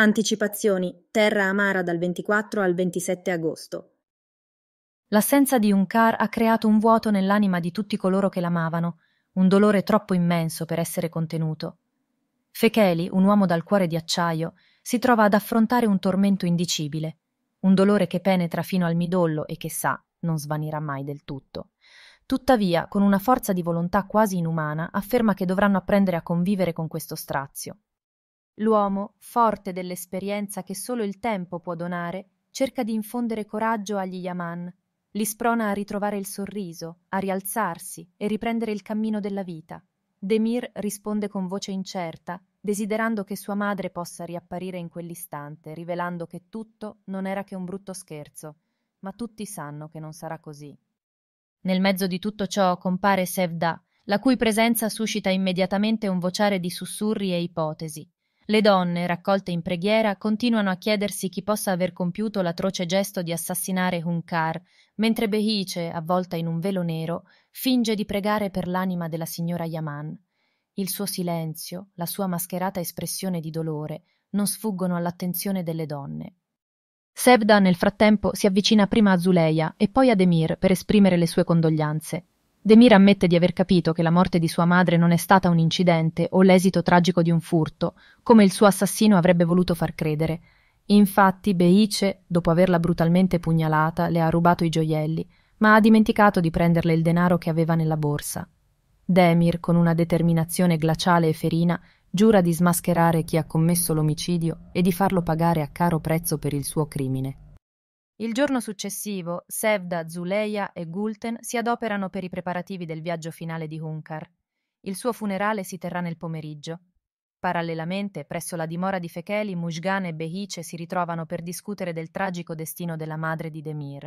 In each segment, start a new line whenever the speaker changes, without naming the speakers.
Anticipazioni Terra Amara dal 24 al 27 agosto.
L'assenza di Unkar ha creato un vuoto nell'anima di tutti coloro che l'amavano, un dolore troppo immenso per essere contenuto. Fecheli, un uomo dal cuore di acciaio, si trova ad affrontare un tormento indicibile, un dolore che penetra fino al midollo e che sa non svanirà mai del tutto. Tuttavia, con una forza di volontà quasi inumana, afferma che dovranno apprendere a convivere con questo strazio. L'uomo, forte dell'esperienza che solo il tempo può donare, cerca di infondere coraggio agli Yaman, li sprona a ritrovare il sorriso, a rialzarsi e riprendere il cammino della vita. Demir risponde con voce incerta, desiderando che sua madre possa riapparire in quell'istante, rivelando che tutto non era che un brutto scherzo, ma tutti sanno che non sarà così. Nel mezzo di tutto ciò compare Sevda, la cui presenza suscita immediatamente un vociare di sussurri e ipotesi. Le donne, raccolte in preghiera, continuano a chiedersi chi possa aver compiuto l'atroce gesto di assassinare Hunkar, mentre Behice, avvolta in un velo nero, finge di pregare per l'anima della signora Yaman. Il suo silenzio, la sua mascherata espressione di dolore, non sfuggono all'attenzione delle donne. Sevda nel frattempo si avvicina prima a Zuleia e poi ad Emir per esprimere le sue condoglianze. Demir ammette di aver capito che la morte di sua madre non è stata un incidente o l'esito tragico di un furto, come il suo assassino avrebbe voluto far credere. Infatti Beice, dopo averla brutalmente pugnalata, le ha rubato i gioielli, ma ha dimenticato di prenderle il denaro che aveva nella borsa. Demir, con una determinazione glaciale e ferina, giura di smascherare chi ha commesso l'omicidio e di farlo pagare a caro prezzo per il suo crimine. Il giorno successivo, Sevda, Zuleia e Gulten si adoperano per i preparativi del viaggio finale di Hunkar. Il suo funerale si terrà nel pomeriggio. Parallelamente, presso la dimora di Fecheli, Mujgan e Behice si ritrovano per discutere del tragico destino della madre di Demir.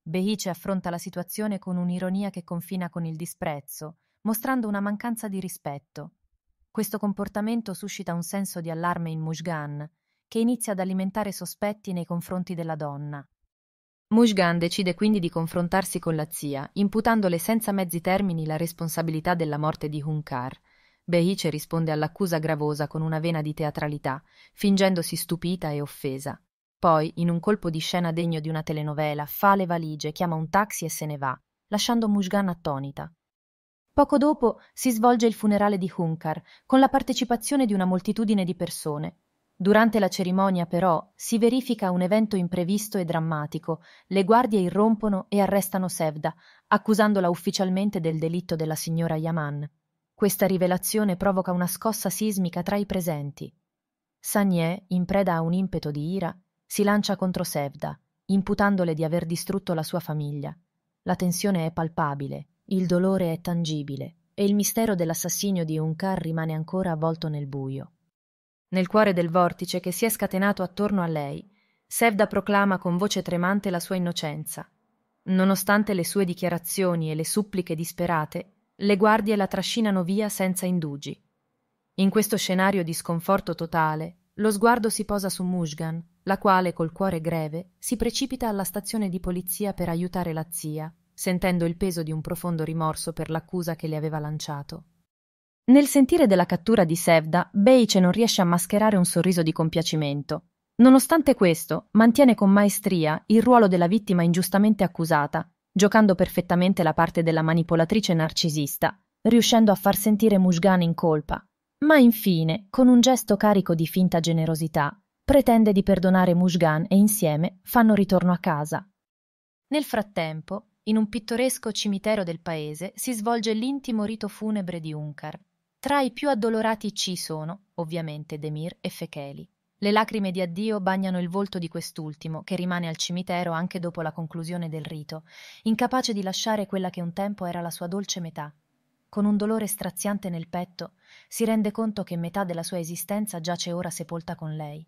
Behice affronta la situazione con un'ironia che confina con il disprezzo, mostrando una mancanza di rispetto. Questo comportamento suscita un senso di allarme in Mujgan, che inizia ad alimentare sospetti nei confronti della donna. Mushgan decide quindi di confrontarsi con la zia, imputandole senza mezzi termini la responsabilità della morte di Hunkar. Behice risponde all'accusa gravosa con una vena di teatralità, fingendosi stupita e offesa. Poi, in un colpo di scena degno di una telenovela, fa le valigie, chiama un taxi e se ne va, lasciando Mushgan attonita. Poco dopo si svolge il funerale di Hunkar, con la partecipazione di una moltitudine di persone, Durante la cerimonia, però, si verifica un evento imprevisto e drammatico. Le guardie irrompono e arrestano Sevda, accusandola ufficialmente del delitto della signora Yaman. Questa rivelazione provoca una scossa sismica tra i presenti. Sagné, in preda a un impeto di ira, si lancia contro Sevda, imputandole di aver distrutto la sua famiglia. La tensione è palpabile, il dolore è tangibile e il mistero dell'assassinio di Unkar rimane ancora avvolto nel buio. Nel cuore del vortice che si è scatenato attorno a lei, Sevda proclama con voce tremante la sua innocenza. Nonostante le sue dichiarazioni e le suppliche disperate, le guardie la trascinano via senza indugi. In questo scenario di sconforto totale, lo sguardo si posa su Mushgan, la quale, col cuore greve, si precipita alla stazione di polizia per aiutare la zia, sentendo il peso di un profondo rimorso per l'accusa che le aveva lanciato. Nel sentire della cattura di Sevda, Beice non riesce a mascherare un sorriso di compiacimento. Nonostante questo, mantiene con maestria il ruolo della vittima ingiustamente accusata, giocando perfettamente la parte della manipolatrice narcisista, riuscendo a far sentire Mushgan in colpa. Ma infine, con un gesto carico di finta generosità, pretende di perdonare Mushgan e insieme fanno ritorno a casa. Nel frattempo, in un pittoresco cimitero del paese si svolge l'intimo rito funebre di Unkar. Tra i più addolorati ci sono, ovviamente, Demir e Fecheli. Le lacrime di addio bagnano il volto di quest'ultimo, che rimane al cimitero anche dopo la conclusione del rito, incapace di lasciare quella che un tempo era la sua dolce metà. Con un dolore straziante nel petto, si rende conto che metà della sua esistenza giace ora sepolta con lei.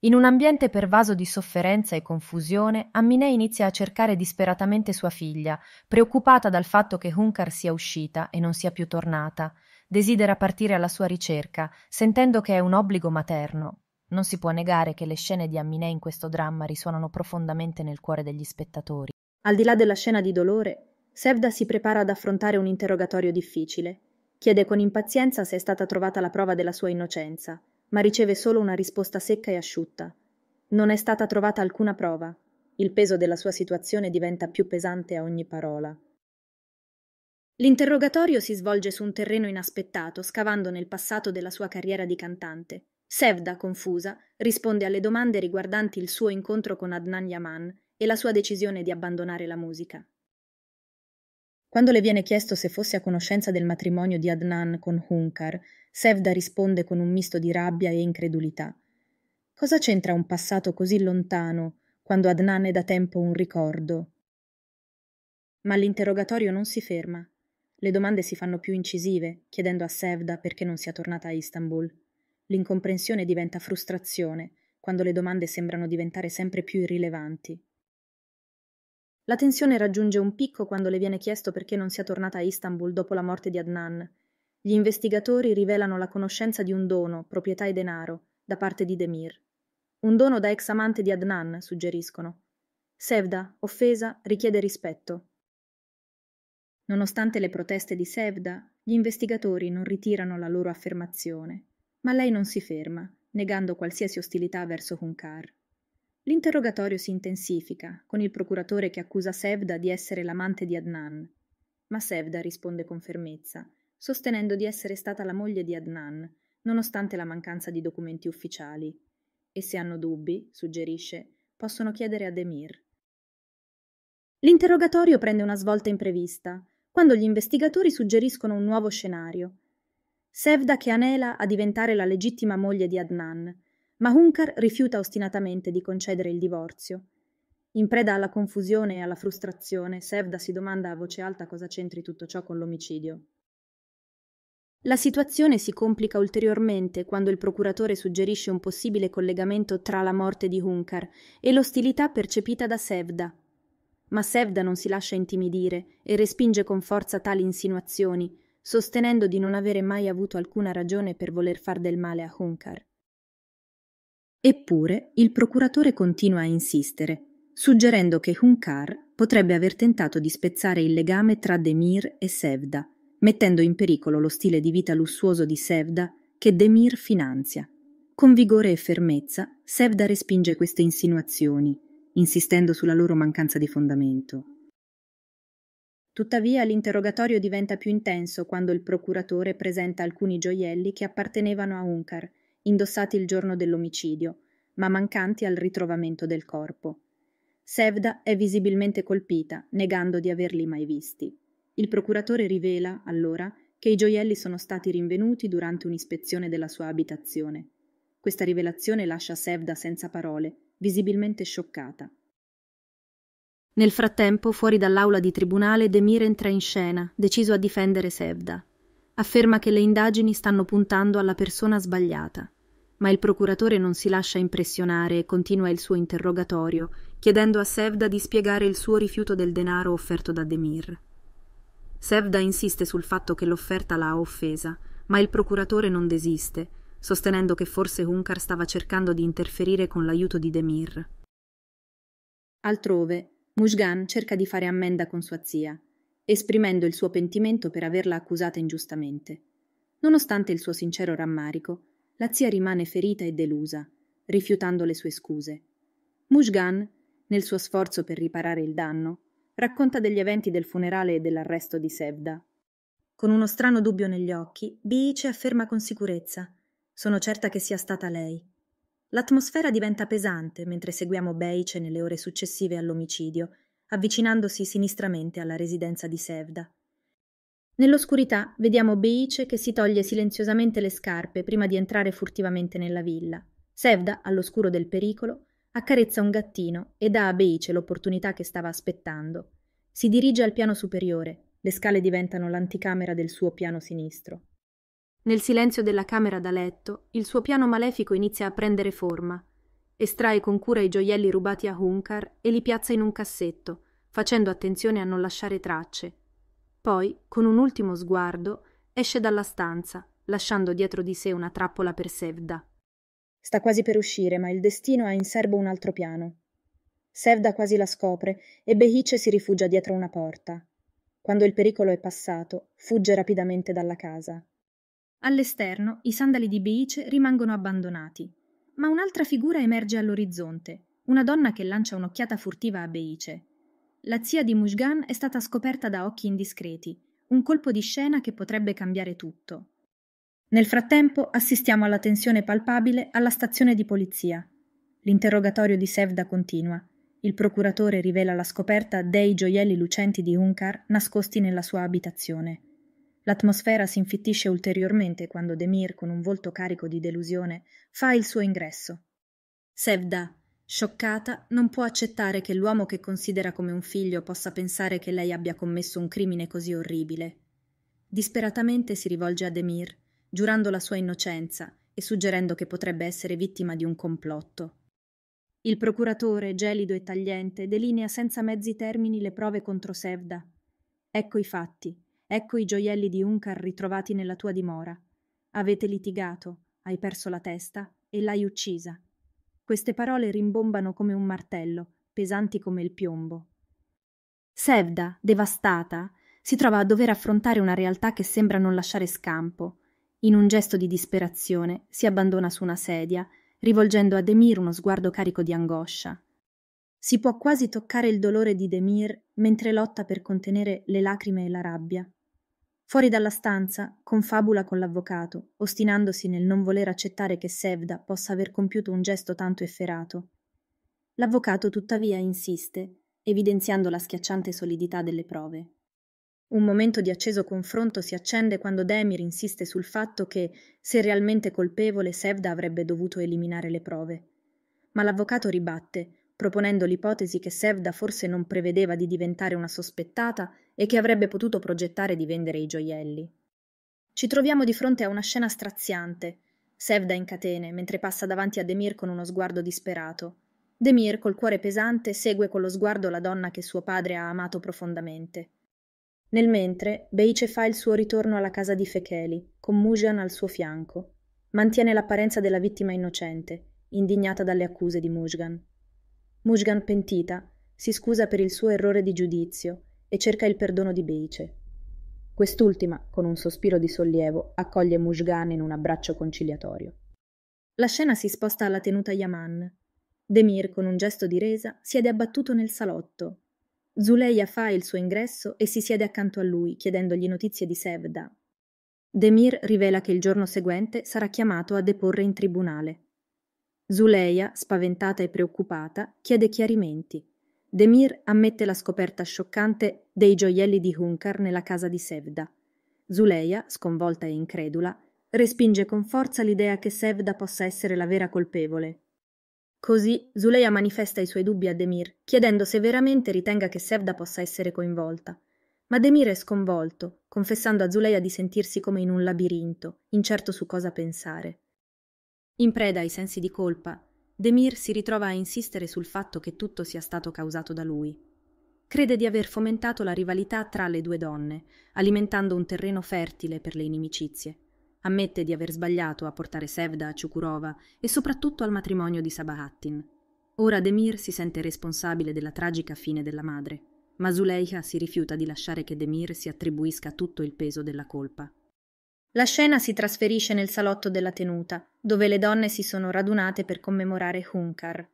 In un ambiente pervaso di sofferenza e confusione, Aminé inizia a cercare disperatamente sua figlia, preoccupata dal fatto che Hunkar sia uscita e non sia più tornata, desidera partire alla sua ricerca, sentendo che è un obbligo materno. Non si può negare che le scene di Aminé in questo dramma risuonano profondamente nel cuore degli spettatori.
Al di là della scena di dolore, Sevda si prepara ad affrontare un interrogatorio difficile. Chiede con impazienza se è stata trovata la prova della sua innocenza, ma riceve solo una risposta secca e asciutta. Non è stata trovata alcuna prova. Il peso della sua situazione diventa più pesante a ogni parola. L'interrogatorio si svolge su un terreno inaspettato, scavando nel passato della sua carriera di cantante. Sevda, confusa, risponde alle domande riguardanti il suo incontro con Adnan Yaman e la sua decisione di abbandonare la musica. Quando le viene chiesto se fosse a conoscenza del matrimonio di Adnan con Hunkar, Sevda risponde con un misto di rabbia e incredulità. Cosa c'entra un passato così lontano, quando Adnan è da tempo un ricordo? Ma l'interrogatorio non si ferma. Le domande si fanno più incisive, chiedendo a Sevda perché non sia tornata a Istanbul. L'incomprensione diventa frustrazione, quando le domande sembrano diventare sempre più irrilevanti. La tensione raggiunge un picco quando le viene chiesto perché non sia tornata a Istanbul dopo la morte di Adnan. Gli investigatori rivelano la conoscenza di un dono, proprietà e denaro, da parte di Demir. Un dono da ex amante di Adnan, suggeriscono. Sevda, offesa, richiede rispetto. Nonostante le proteste di Sevda, gli investigatori non ritirano la loro affermazione, ma lei non si ferma, negando qualsiasi ostilità verso Hunkar. L'interrogatorio si intensifica, con il procuratore che accusa Sevda di essere l'amante di Adnan. Ma Sevda risponde con fermezza, sostenendo di essere stata la moglie di Adnan, nonostante la mancanza di documenti ufficiali. E se hanno dubbi, suggerisce, possono chiedere a Demir. L'interrogatorio prende una svolta imprevista, quando gli investigatori suggeriscono un nuovo scenario. Sevda che anela a diventare la legittima moglie di Adnan, ma Hunkar rifiuta ostinatamente di concedere il divorzio. In preda alla confusione e alla frustrazione, Sevda si domanda a voce alta cosa c'entri tutto ciò con l'omicidio. La situazione si complica ulteriormente quando il procuratore suggerisce un possibile collegamento tra la morte di Hunkar e l'ostilità percepita da Sevda, ma Sevda non si lascia intimidire e respinge con forza tali insinuazioni, sostenendo di non avere mai avuto alcuna ragione per voler far del male a Hunkar. Eppure il procuratore continua a insistere, suggerendo che Hunkar potrebbe aver tentato di spezzare il legame tra Demir e Sevda, mettendo in pericolo lo stile di vita lussuoso di Sevda che Demir finanzia. Con vigore e fermezza, Sevda respinge queste insinuazioni insistendo sulla loro mancanza di fondamento. Tuttavia l'interrogatorio diventa più intenso quando il procuratore presenta alcuni gioielli che appartenevano a Unkar, indossati il giorno dell'omicidio, ma mancanti al ritrovamento del corpo. Sevda è visibilmente colpita, negando di averli mai visti. Il procuratore rivela, allora, che i gioielli sono stati rinvenuti durante un'ispezione della sua abitazione. Questa rivelazione lascia Sevda senza parole, visibilmente scioccata. Nel frattempo, fuori dall'aula di tribunale, Demir entra in scena, deciso a difendere Sevda. Afferma che le indagini stanno puntando alla persona sbagliata, ma il procuratore non si lascia impressionare e continua il suo interrogatorio, chiedendo a Sevda di spiegare il suo rifiuto del denaro offerto da Demir. Sevda insiste sul fatto che l'offerta l'ha offesa, ma il procuratore non desiste, sostenendo che forse Hunkar stava cercando di interferire con l'aiuto di Demir. Altrove, Mushgan cerca di fare ammenda con sua zia, esprimendo il suo pentimento per averla accusata ingiustamente. Nonostante il suo sincero rammarico, la zia rimane ferita e delusa, rifiutando le sue scuse. Mushgan, nel suo sforzo per riparare il danno, racconta degli eventi del funerale e dell'arresto di Sevda. Con uno strano dubbio negli occhi, Biice afferma con sicurezza sono certa che sia stata lei. L'atmosfera diventa pesante mentre seguiamo Beice nelle ore successive all'omicidio, avvicinandosi sinistramente alla residenza di Sevda. Nell'oscurità vediamo Beice che si toglie silenziosamente le scarpe prima di entrare furtivamente nella villa. Sevda, all'oscuro del pericolo, accarezza un gattino e dà a Beice l'opportunità che stava aspettando. Si dirige al piano superiore, le scale diventano l'anticamera del suo piano sinistro. Nel silenzio della camera da letto, il suo piano malefico inizia a prendere forma. Estrae con cura i gioielli rubati a Hunkar e li piazza in un cassetto, facendo attenzione a non lasciare tracce. Poi, con un ultimo sguardo, esce dalla stanza, lasciando dietro di sé una trappola per Sevda. Sta quasi per uscire, ma il destino ha in serbo un altro piano. Sevda quasi la scopre e Behice si rifugia dietro una porta. Quando il pericolo è passato, fugge rapidamente dalla casa. All'esterno i sandali di Beice rimangono abbandonati, ma un'altra figura emerge all'orizzonte, una donna che lancia un'occhiata furtiva a Beice. La zia di Mushgan è stata scoperta da occhi indiscreti, un colpo di scena che potrebbe cambiare tutto. Nel frattempo assistiamo alla tensione palpabile alla stazione di polizia. L'interrogatorio di Sevda continua. Il procuratore rivela la scoperta dei gioielli lucenti di Unkar nascosti nella sua abitazione. L'atmosfera si infittisce ulteriormente quando Demir, con un volto carico di delusione, fa il suo ingresso. Sevda, scioccata, non può accettare che l'uomo che considera come un figlio possa pensare che lei abbia commesso un crimine così orribile. Disperatamente si rivolge a Demir, giurando la sua innocenza e suggerendo che potrebbe essere vittima di un complotto. Il procuratore, gelido e tagliente, delinea senza mezzi termini le prove contro Sevda. Ecco i fatti, Ecco i gioielli di Unkar ritrovati nella tua dimora. Avete litigato, hai perso la testa e l'hai uccisa. Queste parole rimbombano come un martello, pesanti come il piombo. Sevda, devastata, si trova a dover affrontare una realtà che sembra non lasciare scampo. In un gesto di disperazione si abbandona su una sedia, rivolgendo a Demir uno sguardo carico di angoscia. Si può quasi toccare il dolore di Demir mentre lotta per contenere le lacrime e la rabbia. Fuori dalla stanza, confabula con l'avvocato, ostinandosi nel non voler accettare che Sevda possa aver compiuto un gesto tanto efferato. L'avvocato tuttavia insiste, evidenziando la schiacciante solidità delle prove. Un momento di acceso confronto si accende quando Demir insiste sul fatto che, se realmente colpevole, Sevda avrebbe dovuto eliminare le prove. Ma l'avvocato ribatte, proponendo l'ipotesi che Sevda forse non prevedeva di diventare una sospettata e che avrebbe potuto progettare di vendere i gioielli. Ci troviamo di fronte a una scena straziante. Sevda in catene, mentre passa davanti a Demir con uno sguardo disperato. Demir, col cuore pesante, segue con lo sguardo la donna che suo padre ha amato profondamente. Nel mentre, Beice fa il suo ritorno alla casa di Fecheli, con Mujan al suo fianco. Mantiene l'apparenza della vittima innocente, indignata dalle accuse di Mujgan. Mujgan pentita si scusa per il suo errore di giudizio e cerca il perdono di Beice. Quest'ultima, con un sospiro di sollievo, accoglie Mujgan in un abbraccio conciliatorio. La scena si sposta alla tenuta Yaman. Demir, con un gesto di resa, siede abbattuto nel salotto. Zuleia fa il suo ingresso e si siede accanto a lui, chiedendogli notizie di Sevda. Demir rivela che il giorno seguente sarà chiamato a deporre in tribunale. Zuleia, spaventata e preoccupata, chiede chiarimenti. Demir ammette la scoperta scioccante dei gioielli di Hunkar nella casa di Sevda. Zuleia, sconvolta e incredula, respinge con forza l'idea che Sevda possa essere la vera colpevole. Così Zuleia manifesta i suoi dubbi a Demir, chiedendo se veramente ritenga che Sevda possa essere coinvolta. Ma Demir è sconvolto, confessando a Zuleia di sentirsi come in un labirinto, incerto su cosa pensare. In preda ai sensi di colpa, Demir si ritrova a insistere sul fatto che tutto sia stato causato da lui. Crede di aver fomentato la rivalità tra le due donne, alimentando un terreno fertile per le inimicizie. Ammette di aver sbagliato a portare Sevda a Chukurova e soprattutto al matrimonio di Sabahattin. Ora Demir si sente responsabile della tragica fine della madre, ma Zuleika si rifiuta di lasciare che Demir si attribuisca tutto il peso della colpa. La scena si trasferisce nel salotto della tenuta, dove le donne si sono radunate per commemorare Hunkar.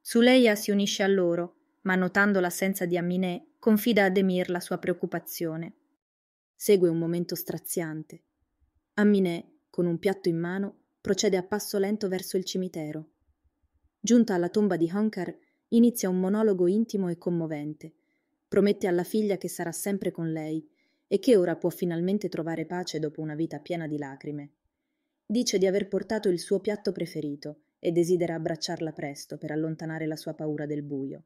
Suleia si unisce a loro, ma notando l'assenza di Aminé, confida a Demir la sua preoccupazione. Segue un momento straziante. Aminé, con un piatto in mano, procede a passo lento verso il cimitero. Giunta alla tomba di Hunkar, inizia un monologo intimo e commovente. Promette alla figlia che sarà sempre con lei e che ora può finalmente trovare pace dopo una vita piena di lacrime. Dice di aver portato il suo piatto preferito e desidera abbracciarla presto per allontanare la sua paura del buio.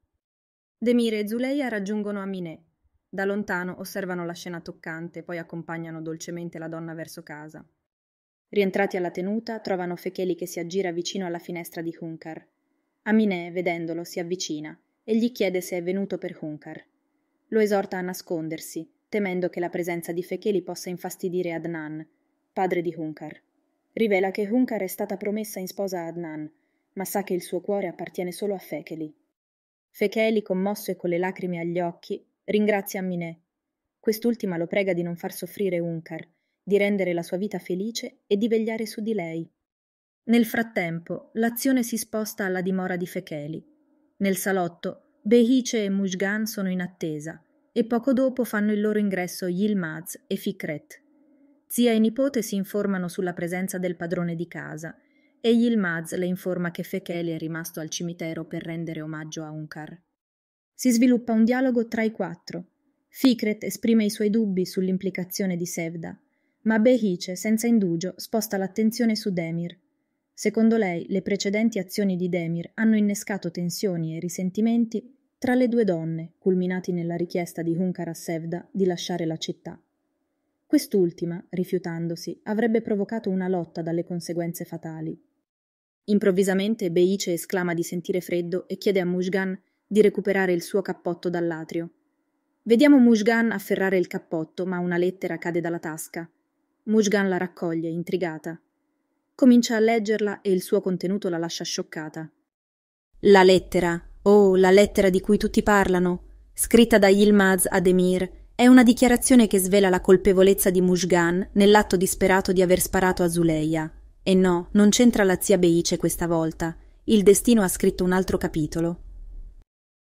Demire e Zuleia raggiungono Aminé. Da lontano osservano la scena toccante, poi accompagnano dolcemente la donna verso casa. Rientrati alla tenuta, trovano Fecheli che si aggira vicino alla finestra di Hunkar. Aminé, vedendolo, si avvicina e gli chiede se è venuto per Hunkar. Lo esorta a nascondersi temendo che la presenza di Fecheli possa infastidire Adnan, padre di Hunkar. Rivela che Hunkar è stata promessa in sposa a Adnan, ma sa che il suo cuore appartiene solo a Fecheli. Fecheli, commosso e con le lacrime agli occhi, ringrazia Aminé. Quest'ultima lo prega di non far soffrire Hunkar di rendere la sua vita felice e di vegliare su di lei. Nel frattempo, l'azione si sposta alla dimora di Fecheli. Nel salotto, Behice e Mujgan sono in attesa e poco dopo fanno il loro ingresso Yilmaz e Fikret. Zia e nipote si informano sulla presenza del padrone di casa e Yilmaz le informa che Fecheli è rimasto al cimitero per rendere omaggio a Unkar. Si sviluppa un dialogo tra i quattro. Fikret esprime i suoi dubbi sull'implicazione di Sevda, ma Behice, senza indugio, sposta l'attenzione su Demir. Secondo lei, le precedenti azioni di Demir hanno innescato tensioni e risentimenti tra le due donne, culminati nella richiesta di Hunkar a Sevda di lasciare la città. Quest'ultima, rifiutandosi, avrebbe provocato una lotta dalle conseguenze fatali. Improvvisamente Beice esclama di sentire freddo e chiede a Mushgan di recuperare il suo cappotto dall'atrio. Vediamo Mushgan afferrare il cappotto, ma una lettera cade dalla tasca. Mushgan la raccoglie, intrigata. Comincia a leggerla e il suo contenuto la lascia scioccata. La lettera, oh, la lettera di cui tutti parlano, scritta da Yilmaz ad Emir, è una dichiarazione che svela la colpevolezza di Mushgan nell'atto disperato di aver sparato a Zuleia. E no, non c'entra la zia Beice questa volta. Il destino ha scritto un altro capitolo.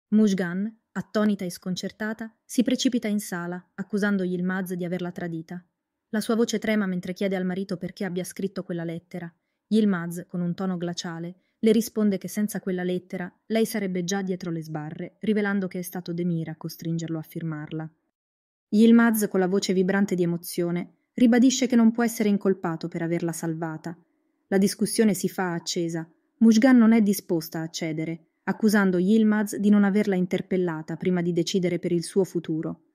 Mushgan, attonita e sconcertata, si precipita in sala, accusando Yilmaz di averla tradita. La sua voce trema mentre chiede al marito perché abbia scritto quella lettera. Yilmaz, con un tono glaciale, le risponde che senza quella lettera lei sarebbe già dietro le sbarre, rivelando che è stato Demir a costringerlo a firmarla. Yilmaz, con la voce vibrante di emozione, ribadisce che non può essere incolpato per averla salvata. La discussione si fa accesa. Mushgan non è disposta a cedere, accusando Yilmaz di non averla interpellata prima di decidere per il suo futuro.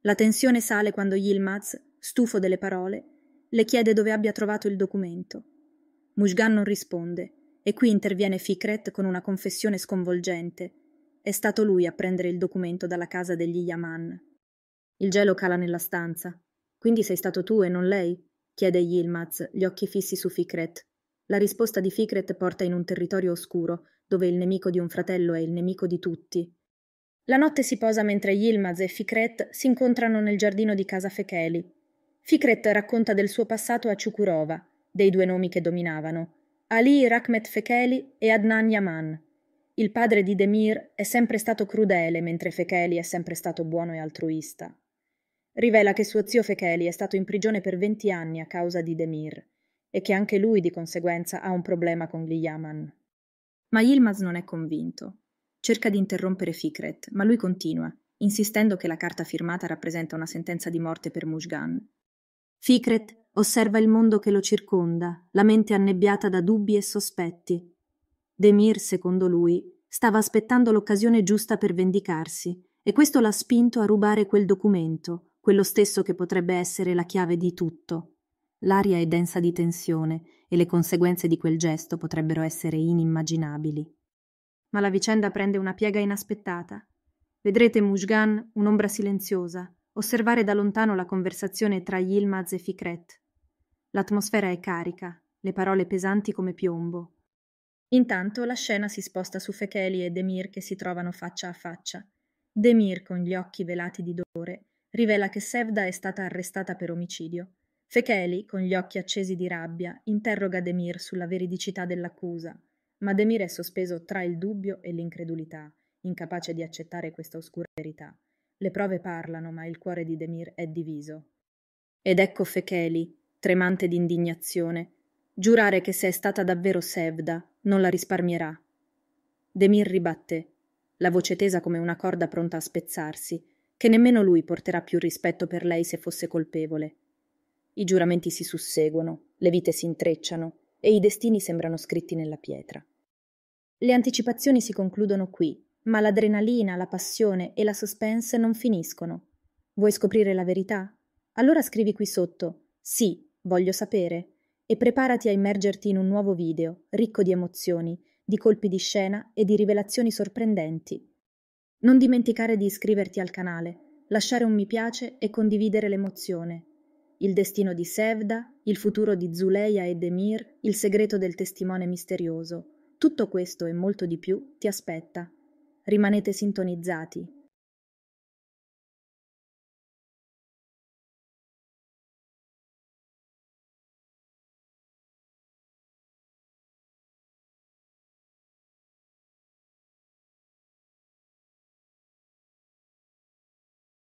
La tensione sale quando Yilmaz, stufo delle parole, le chiede dove abbia trovato il documento. Mushgan non risponde, e qui interviene Fikret con una confessione sconvolgente. È stato lui a prendere il documento dalla casa degli Yaman. Il gelo cala nella stanza. Quindi sei stato tu e non lei? chiede Yilmaz, gli occhi fissi su Fikret. La risposta di Fikret porta in un territorio oscuro, dove il nemico di un fratello è il nemico di tutti, la notte si posa mentre Yilmaz e Fikret si incontrano nel giardino di casa Fecheli. Fikret racconta del suo passato a Chukurova, dei due nomi che dominavano, Ali Rakhmet Fecheli e Adnan Yaman. Il padre di Demir è sempre stato crudele, mentre Fecheli è sempre stato buono e altruista. Rivela che suo zio Fecheli è stato in prigione per venti anni a causa di Demir e che anche lui di conseguenza ha un problema con gli Yaman. Ma Yilmaz non è convinto. Cerca di interrompere Fikret, ma lui continua, insistendo che la carta firmata rappresenta una sentenza di morte per Mushgan. Fikret osserva il mondo che lo circonda, la mente annebbiata da dubbi e sospetti. Demir, secondo lui, stava aspettando l'occasione giusta per vendicarsi, e questo l'ha spinto a rubare quel documento, quello stesso che potrebbe essere la chiave di tutto. L'aria è densa di tensione e le conseguenze di quel gesto potrebbero essere inimmaginabili ma la vicenda prende una piega inaspettata. Vedrete Mushgan, un'ombra silenziosa, osservare da lontano la conversazione tra Yilmaz e Fikret. L'atmosfera è carica, le parole pesanti come piombo. Intanto la scena si sposta su Fecheli e Demir che si trovano faccia a faccia. Demir, con gli occhi velati di dolore, rivela che Sevda è stata arrestata per omicidio. Fecheli, con gli occhi accesi di rabbia, interroga Demir sulla veridicità dell'accusa ma Demir è sospeso tra il dubbio e l'incredulità, incapace di accettare questa oscura verità. Le prove parlano, ma il cuore di Demir è diviso. Ed ecco Fecheli, tremante d'indignazione, giurare che se è stata davvero Sevda, non la risparmierà. Demir ribatté, la voce tesa come una corda pronta a spezzarsi, che nemmeno lui porterà più rispetto per lei se fosse colpevole. I giuramenti si susseguono, le vite si intrecciano e i destini sembrano scritti nella pietra. Le anticipazioni si concludono qui, ma l'adrenalina, la passione e la suspense non finiscono. Vuoi scoprire la verità? Allora scrivi qui sotto Sì, voglio sapere e preparati a immergerti in un nuovo video, ricco di emozioni, di colpi di scena e di rivelazioni sorprendenti. Non dimenticare di iscriverti al canale, lasciare un mi piace e condividere l'emozione. Il destino di Sevda, il futuro di Zuleia e Demir, il segreto del testimone misterioso. Tutto questo e molto di più ti aspetta. Rimanete sintonizzati